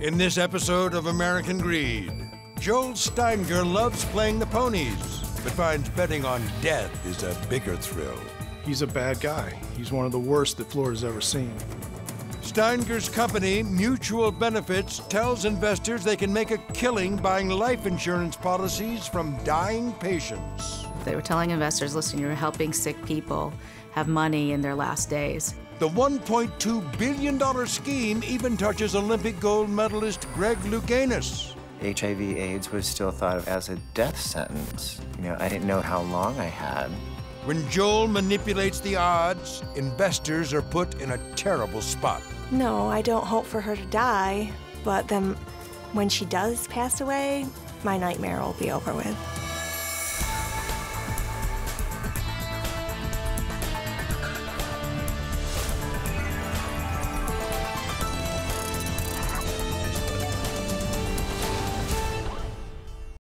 In this episode of American Greed, Joel Steinger loves playing the ponies, but finds betting on death is a bigger thrill. He's a bad guy. He's one of the worst that Florida's ever seen. Steinger's company, Mutual Benefits, tells investors they can make a killing buying life insurance policies from dying patients. They were telling investors, listen, you're helping sick people have money in their last days. The $1.2 billion scheme even touches Olympic gold medalist Greg Louganis. HIV AIDS was still thought of as a death sentence. You know, I didn't know how long I had. When Joel manipulates the odds, investors are put in a terrible spot. No, I don't hope for her to die, but then when she does pass away, my nightmare will be over with.